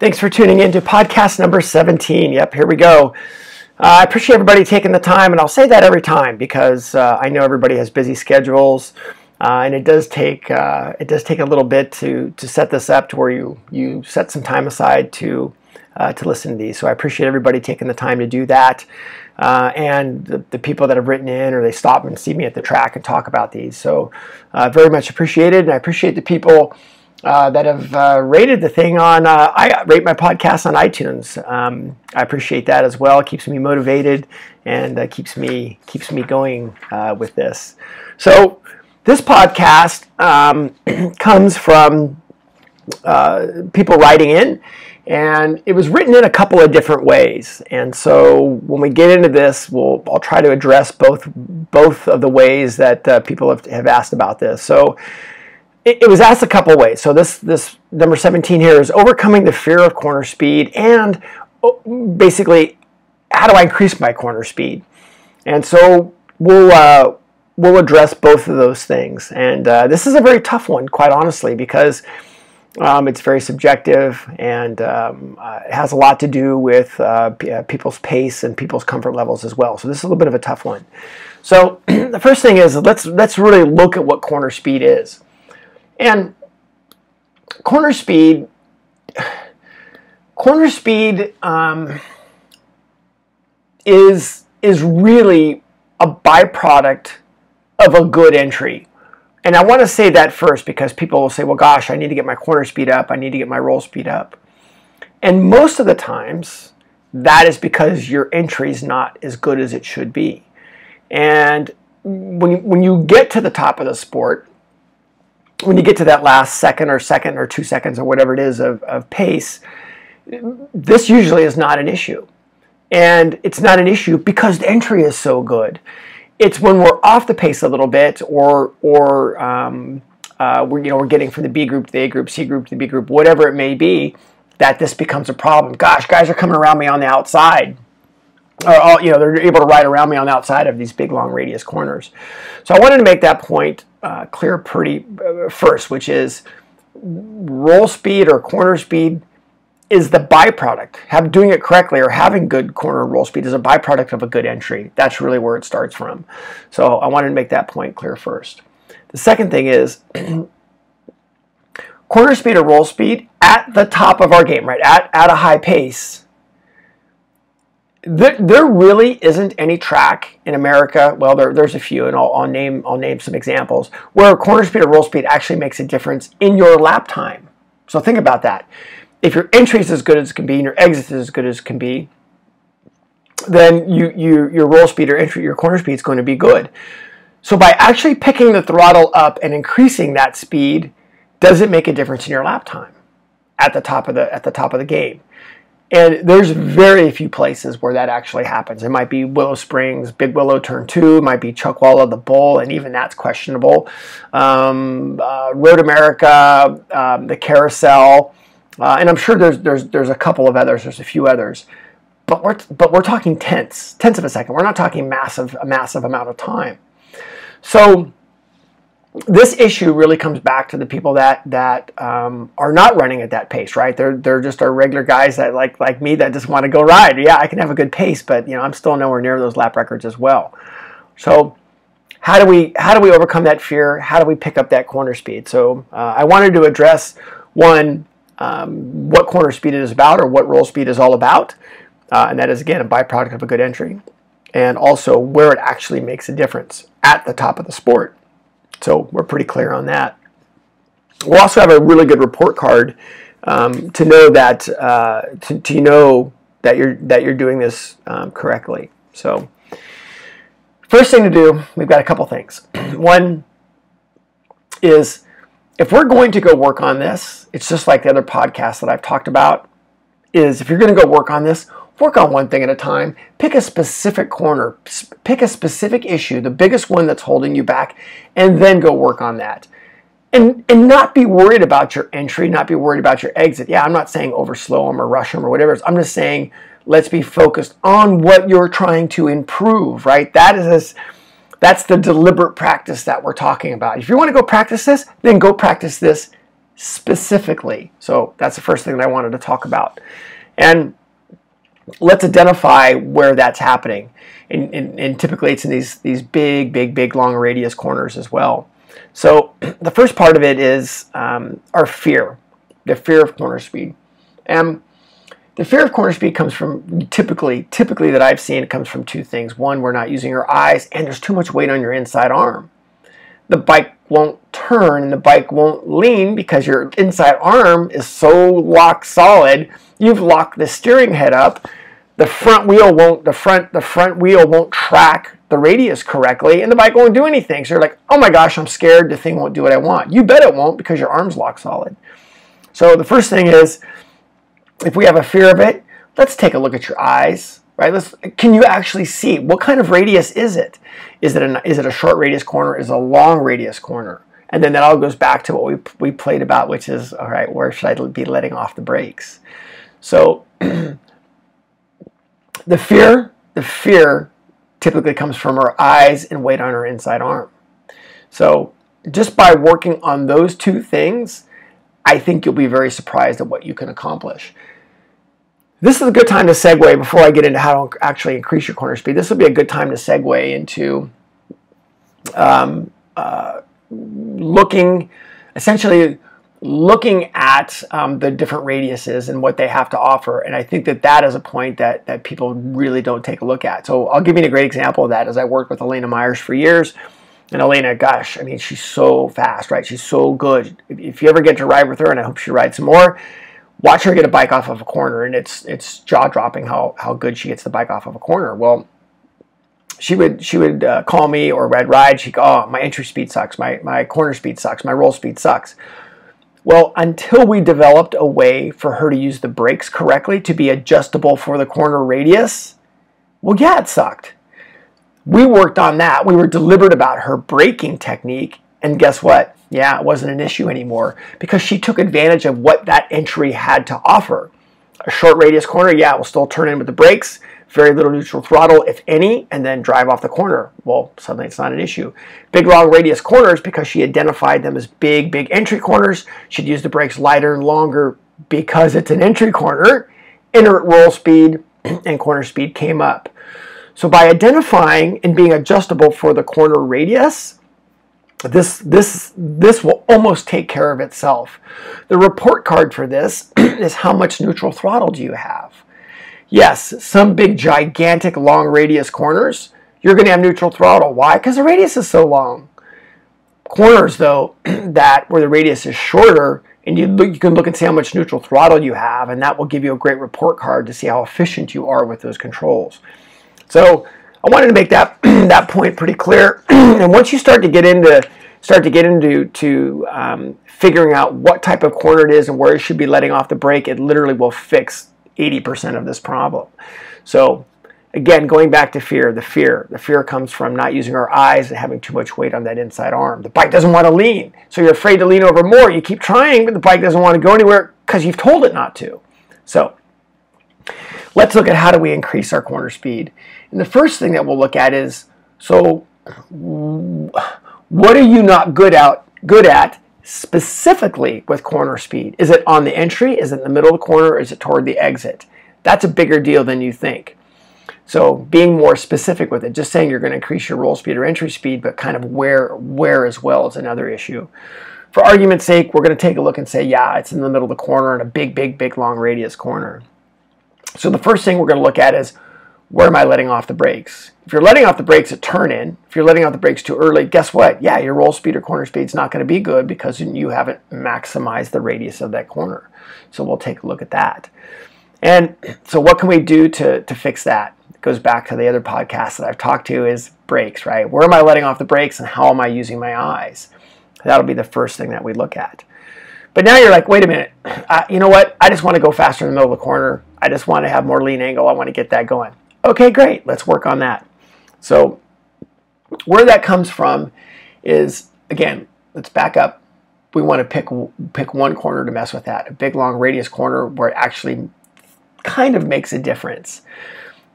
Thanks for tuning in to podcast number 17. Yep, here we go. Uh, I appreciate everybody taking the time, and I'll say that every time because uh, I know everybody has busy schedules, uh, and it does take uh, it does take a little bit to to set this up to where you you set some time aside to uh, to listen to these. So I appreciate everybody taking the time to do that, uh, and the, the, people that have written in or they stop and see me at the track and talk about these. So very much appreciated, and I appreciate the people uh, that have uh, rated the thing on uh, I rate my podcast on iTunes. Um, I appreciate that as well. It keeps me motivated and uh, keeps me keeps me going uh, with this. So this podcast um, comes from people writing in, and it was written in a couple of different ways. And so when we get into this, we'll I'll try to address both both of the ways that people have, have asked about this. So it, it was asked a couple ways. So this this number 17 here is overcoming the fear of corner speed and oh, basically how do I increase my corner speed? And so we'll uh, we'll address both of those things. And uh, this is a very tough one, quite honestly, because um, it's very subjective and um, uh, it has a lot to do with uh, uh, people's pace and people's comfort levels as well. So this is a little bit of a tough one. So the first thing is let's let's really look at what corner speed is. And corner speed, corner speed um, is is really a byproduct of a good entry. And I want to say that first because people will say, well, gosh, I need to get my corner speed up. I need to get my roll speed up. And most of the times, that is because your entry is not as good as it should be. And when, when you get to the top of the sport, when you get to that last second or second or two seconds or whatever it is of, of pace, this usually is not an issue. And it's not an issue because the entry is so good. It's when we're off the pace a little bit or, or um, uh, we're, you know, we're getting from the B group to the A group, C group to the B group, whatever it may be, that this becomes a problem. Gosh, guys are coming around me on the outside or all, you know, they're able to ride around me on the outside of these big long radius corners. So I wanted to make that point uh, clear pretty uh, first, which is roll speed or corner speed is the byproduct. Have doing it correctly or having good corner roll speed is a byproduct of a good entry. That's really where it starts from. So I wanted to make that point clear first. The second thing is corner speed or roll speed at the top of our game, right? At, at a high pace there, there really isn't any track in America. Well, there, there's a few, and I'll, I'll, name I'll name some examples where corner speed or roll speed actually makes a difference in your lap time. So think about that. If your entry is as good as can be and your exit is as good as can be, then you, you your roll speed or entry, your corner speed is going to be good. So by actually picking the throttle up and increasing that speed, does it make a difference in your lap time at the top of the at the top of the game? And there's very few places where that actually happens. It might be Willow Springs, Big Willow Turn 2, it might be Chuckwalla, the Bull, and even that's questionable. Um, uh, Road America, um, the Carousel, uh, and I'm sure there's, there's, there's a couple of others, there's a few others. But we're, but we're talking tenths, tenths of a second. We're not talking massive, a massive amount of time. So this issue really comes back to the people that that um, are not running at that pace, right? They're they're just our regular guys that like like me that just want to go ride. Yeah, I can have a good pace, but you know I'm still nowhere near those lap records as well. So how do we how do we overcome that fear? How do we pick up that corner speed? So uh, I wanted to address one um, what corner speed is about or what roll speed is all about, uh, and that is again a byproduct of a good entry, and also where it actually makes a difference at the top of the sport. So we're pretty clear on that. We'll also have a really good report card um, to know that uh, to, to, know that you're that you're doing this um, correctly. So first thing to do, we've got a couple things. One is if we're going to go work on this, it's just like the other podcasts that I've talked about. Is if you're going to go work on this, work on one thing at a time. Pick a specific corner, pick a specific issue, the biggest one that's holding you back, and then go work on that. And, and not be worried about your entry, not be worried about your exit. Yeah, I'm not saying overslow them or rush them or whatever. I'm just saying let's be focused on what you're trying to improve, right? That is that's the deliberate practice that we're talking about. If you want to go practice this, then go practice this specifically. So that's the first thing that I wanted to talk about. And let's identify where that's happening. And, and, and, typically it's in these, these big, big, big long radius corners as well. So the first part of it is um, our fear, the fear of corner speed. And the fear of corner speed comes from typically, typically that I've seen, it comes from two things. One, we're not using our eyes, and there's too much weight on your inside arm. The bike won't turn and the bike won't lean because your inside arm is so locked solid. You've locked the steering head up. The front wheel won't the front the front wheel won't track the radius correctly, and the bike won't do anything. So you're like, oh my gosh, I'm scared. The thing won't do what I want. You bet it won't because your arm's locked solid. So the first thing is if we have a fear of it, let's take a look at your eyes, right? Let's, can you actually see what kind of radius is it? Is it, a, is it a short radius corner? Is it a long radius corner? And then that all goes back to what we, we played about, which is, all right, where should I be letting off the brakes? So the fear, the fear typically comes from our eyes and weight on our inside arm. So just by working on those two things, I think you'll be very surprised at what you can accomplish. This is a good time to segue before I get into how to actually increase your corner speed. This will be a good time to segue into um, uh, looking, essentially looking at um, the different radiuses and what they have to offer. And I think that that is a point that, that people really don't take a look at. So I'll give you a great example of that as I worked with Elena Myers for years. And Elena, gosh, I mean, she's so fast, right? She's so good. If you ever get to ride with her, and I hope she rides some more, watch her get a bike off of a corner, and it's it's jaw dropping how how good she gets the bike off of a corner. Well, she would she would uh, call me or I'd ride. She'd go, "Oh, my entry speed sucks. My my corner speed sucks. My roll speed sucks." Well, until we developed a way for her to use the brakes correctly to be adjustable for the corner radius, well, yeah, it sucked we worked on that. We were deliberate about her braking technique. And guess what? Yeah, it wasn't an issue anymore because she took advantage of what that entry had to offer. A short radius corner, yeah, we'll still turn in with the brakes, very little neutral throttle, if any, and then drive off the corner. Well, suddenly it's not an issue. Big long radius corners, because she identified them as big, big entry corners, she'd use the brakes lighter and longer because it's an entry corner. Inert roll speed and corner speed came up. So by identifying and being adjustable for the corner radius, this, this, this will almost take care of itself. The report card for this is how much neutral throttle do you have? Yes, some big gigantic long radius corners, you're going to have neutral throttle. Why? Because the radius is so long. Corners, though, that where the radius is shorter, and you, look, you can look and see how much neutral throttle you have, and that will give you a great report card to see how efficient you are with those controls. So I wanted to make that that point pretty clear. and once you start to get into start to get into to um, figuring out what type of corner it is and where you should be letting off the brake, it literally will fix 80% of this problem. So again, going back to fear, the fear. The fear comes from not using our eyes and having too much weight on that inside arm. The bike doesn't want to lean, so you're afraid to lean over more. You keep trying, but the bike doesn't want to go anywhere because you've told it not to. So let's look at how do we increase our corner speed. And the first thing that we'll look at is, so what are you not good at, good at specifically with corner speed? Is it on the entry? Is it in the middle of the corner? Is it toward the exit? That's a bigger deal than you think. So being more specific with it, just saying you're going to increase your roll speed or entry speed, but kind of where where as well is another issue. For argument's sake, we're going to take a look and say, yeah, it's in the middle of the corner in a big, big, big long radius corner. So the first thing we're going to look at is where am I letting off the brakes? If you're letting off the brakes at turn in, if you're letting off the brakes too early, guess what? Yeah, your roll speed or corner speed is not going to be good because you haven't maximized the radius of that corner. So we'll take a look at that. And so what can we do to, to fix that? It goes back to the other podcast that I've talked to is brakes, right? Where am I letting off the brakes and how am I using my eyes? That'll be the first thing that we look at. But now you're like, wait a minute, uh, you know what? I just want to go faster in the middle of the corner. I just want to have more lean angle. I want to get that going. Okay, great. Let's work on that. So where that comes from is, again, let's back up. We want to pick, pick one corner to mess with that, a big, long radius corner where it actually kind of makes a difference.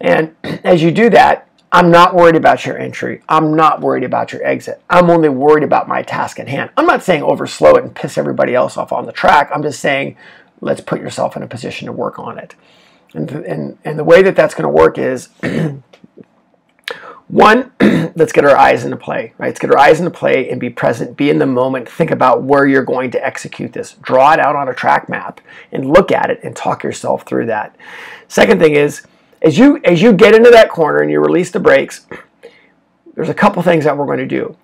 And as you do that, I'm not worried about your entry. I'm not worried about your exit. I'm only worried about my task at hand. I'm not saying overslow it and piss everybody else off on the track. I'm just saying let's put yourself in a position to work on it. And, and, and the way that that's going to work is one, let's get our eyes into play, right? Let's get our eyes into play and be present, be in the moment, think about where you're going to execute this. Draw it out on a track map and look at it and talk yourself through that. Second thing is, as you as you get into that corner and you release the brakes, there's a couple things that we're going to do.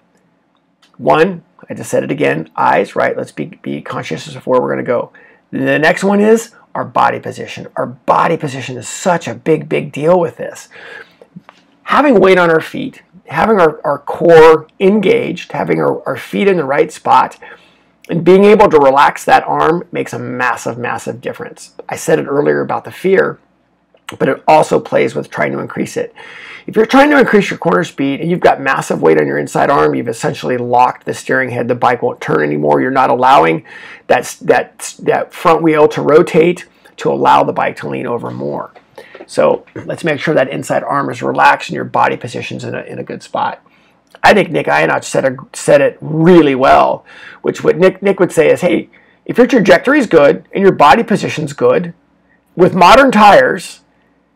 One, I just said it again, eyes, right? Let's be, be conscious of where we're going to go. The next one is our body position. Our body position is such a big, big deal with this having weight on our feet, having our, our core engaged, having our, our feet in the right spot, and being able to relax that arm makes a massive, massive difference. I said it earlier about the fear, but it also plays with trying to increase it. If you're trying to increase your corner speed and you've got massive weight on your inside arm, you've essentially locked the steering head. The bike won't turn anymore. You're not allowing that, that, that front wheel to rotate to allow the bike to lean over more. So let's make sure that inside arm is relaxed and your body position's in a, in a good spot. I think Nick Ienatsch said, a, said it really well, which what Nick, Nick would say is, hey, if your trajectory is good and your body position's good, with modern tires,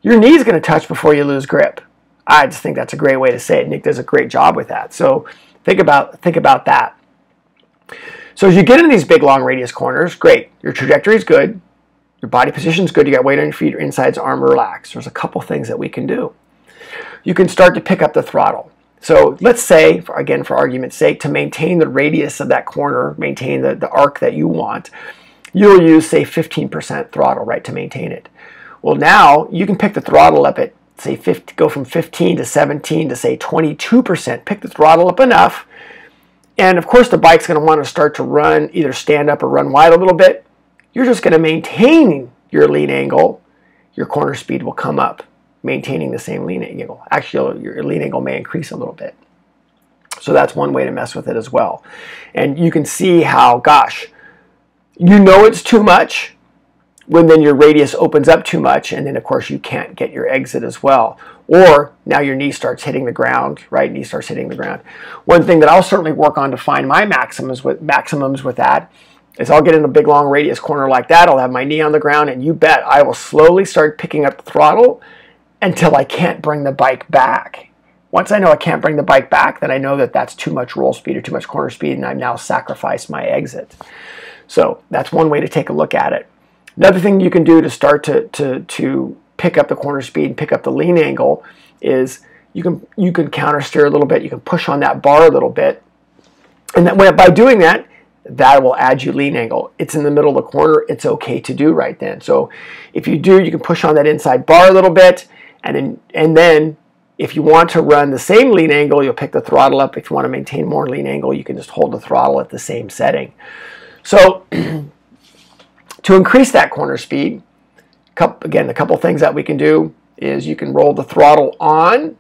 your knee's going to touch before you lose grip. I just think that's a great way to say it. Nick does a great job with that. So think about think about that. So as you get into these big long radius corners, great. Your trajectory is good. Your body position is good. You got weight on your feet. Your inside's arm relaxed. There's a couple things that we can do. You can start to pick up the throttle. So let's say, for, again, for argument's sake, to maintain the radius of that corner, maintain the, the arc that you want, you'll use, say, 15% throttle, right, to maintain it. Well, now you can pick the throttle up at, say, 50, go from 15 to 17 to, say, 22%. Pick the throttle up enough. And of course, the bike's going to want to start to run, either stand up or run wide a little bit you're just going to maintain your lean angle. Your corner speed will come up, maintaining the same lean angle. Actually, your lean angle may increase a little bit. So that's one way to mess with it as well. And you can see how, gosh, you know it's too much when then your radius opens up too much and then of course you can't get your exit as well. Or now your knee starts hitting the ground, right? Knee starts hitting the ground. One thing that I'll certainly work on to find my maximums with maximums with that is I'll get in a big long radius corner like that. I'll have my knee on the ground, and you bet I will slowly start picking up the throttle until I can't bring the bike back. Once I know I can't bring the bike back, then I know that that's too much roll speed or too much corner speed, and I've now sacrificed my exit. So that's one way to take a look at it. Another thing you can do to start to, to, to pick up the corner speed pick up the lean angle is you can you can counter steer a little bit. You can push on that bar a little bit, and that by doing that, that will add you lean angle. It's in the middle of the corner. It's okay to do right then. So if you do, you can push on that inside bar a little bit, and then, and then if you want to run the same lean angle, you'll pick the throttle up. If you want to maintain more lean angle, you can just hold the throttle at the same setting. So to increase that corner speed, again, a couple things that we can do is you can roll the throttle on,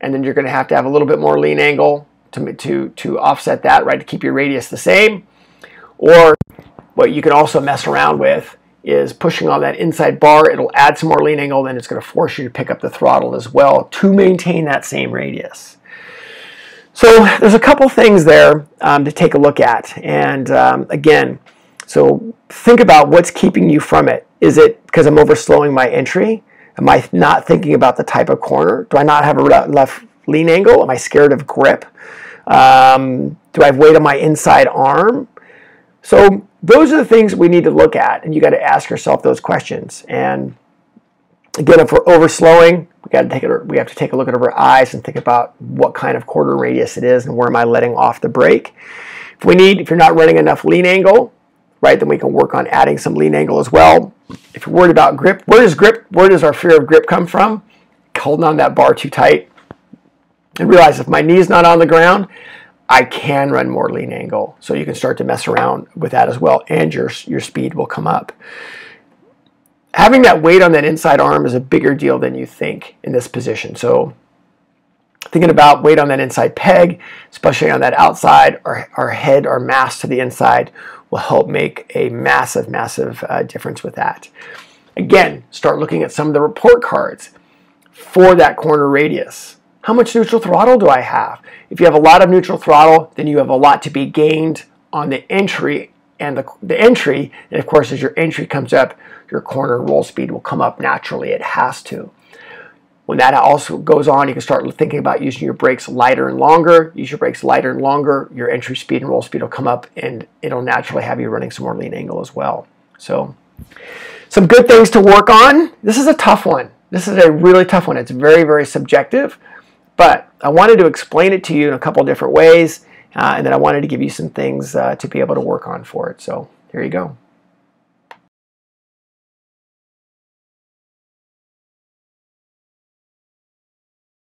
and then you're going to have to have a little bit more lean angle to, to, to offset that, right, to keep your radius the same. Or what you can also mess around with is pushing on that inside bar. It'll add some more lean angle, then it's going to force you to pick up the throttle as well to maintain that same radius. So there's a couple things there um, to take a look at. And um, again, so think about what's keeping you from it. Is it because I'm overslowing my entry? Am I not thinking about the type of corner? Do I not have a left lean angle? Am I scared of grip? Um, do I have weight on my inside arm? So those are the things we need to look at, and you got to ask yourself those questions. And again, if we're overslowing, we got to take it. We have to take a look at our eyes and think about what kind of quarter radius it is, and where am I letting off the brake. If we need, if you're not running enough lean angle, right, then we can work on adding some lean angle as well. If you're worried about grip, where does grip, where does our fear of grip come from? Holding on that bar too tight, and realize if my knee's not on the ground, I can run more lean angle. So you can start to mess around with that as well, and your, your speed will come up. Having that weight on that inside arm is a bigger deal than you think in this position. So thinking about weight on that inside peg, especially on that outside, our, our head, our mass to the inside will help make a massive, massive uh, difference with that. Again, start looking at some of the report cards for that corner radius how much neutral throttle do I have? If you have a lot of neutral throttle, then you have a lot to be gained on the entry and the, the entry. And of course, as your entry comes up, your corner roll speed will come up naturally. It has to. When that also goes on, you can start thinking about using your brakes lighter and longer. Use your brakes lighter and longer. Your entry speed and roll speed will come up and it'll naturally have you running some more lean angle as well. So some good things to work on. This is a tough one. This is a really tough one. It's very, very subjective, but I wanted to explain it to you in a couple different ways, uh, and then I wanted to give you some things uh, to be able to work on for it. So here you go.